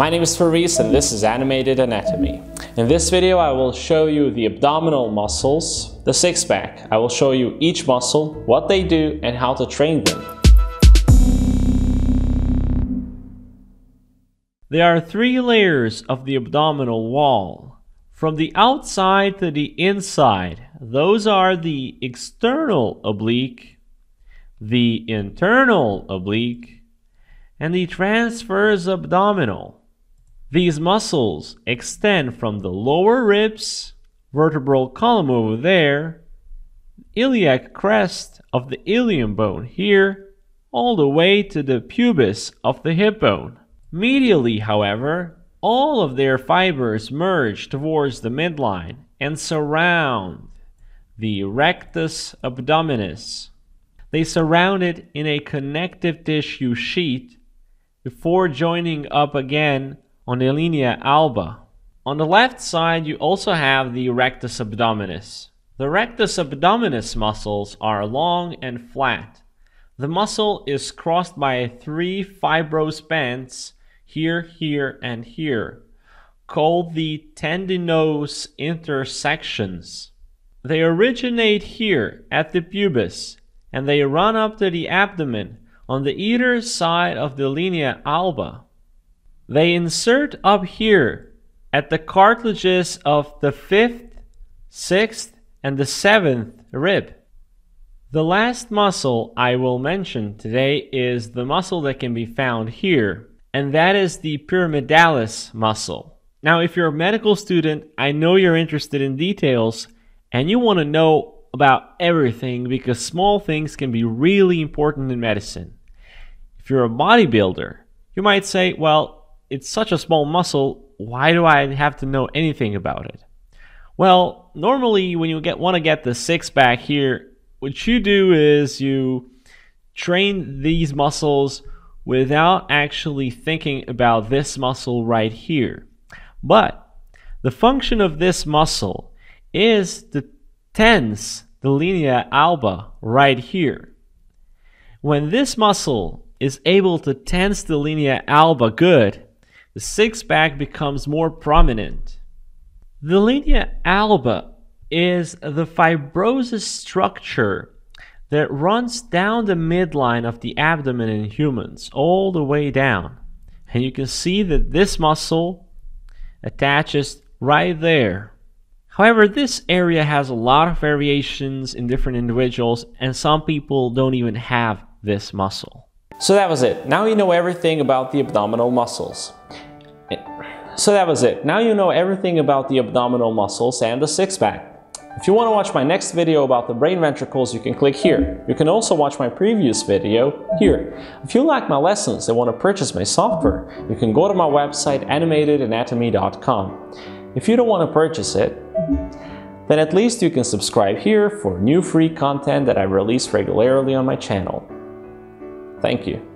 My name is Faris and this is Animated Anatomy. In this video I will show you the abdominal muscles, the six pack. I will show you each muscle, what they do and how to train them. There are three layers of the abdominal wall. From the outside to the inside, those are the external oblique, the internal oblique, and the transverse abdominal. These muscles extend from the lower ribs, vertebral column over there, iliac crest of the ilium bone here, all the way to the pubis of the hip bone. Medially, however, all of their fibers merge towards the midline and surround the rectus abdominis. They surround it in a connective tissue sheet before joining up again on the linea alba. On the left side, you also have the rectus abdominis. The rectus abdominis muscles are long and flat. The muscle is crossed by three fibrous bands here, here, and here, called the tendinous intersections. They originate here at the pubis and they run up to the abdomen on the either side of the linea alba. They insert up here at the cartilages of the fifth, sixth, and the seventh rib. The last muscle I will mention today is the muscle that can be found here, and that is the pyramidalis muscle. Now, if you're a medical student, I know you're interested in details and you want to know about everything because small things can be really important in medicine. If you're a bodybuilder, you might say, well, it's such a small muscle, why do I have to know anything about it? Well, normally when you get want to get the six pack here, what you do is you train these muscles without actually thinking about this muscle right here. But the function of this muscle is to tense the linea alba right here. When this muscle is able to tense the linea alba good, the six pack becomes more prominent. The linea alba is the fibrosis structure that runs down the midline of the abdomen in humans, all the way down. And you can see that this muscle attaches right there. However, this area has a lot of variations in different individuals, and some people don't even have this muscle. So that was it. Now you know everything about the abdominal muscles. So that was it. Now you know everything about the abdominal muscles and the six-pack. If you want to watch my next video about the brain ventricles, you can click here. You can also watch my previous video here. If you like my lessons and want to purchase my software, you can go to my website animatedanatomy.com. If you don't want to purchase it, then at least you can subscribe here for new free content that I release regularly on my channel. Thank you.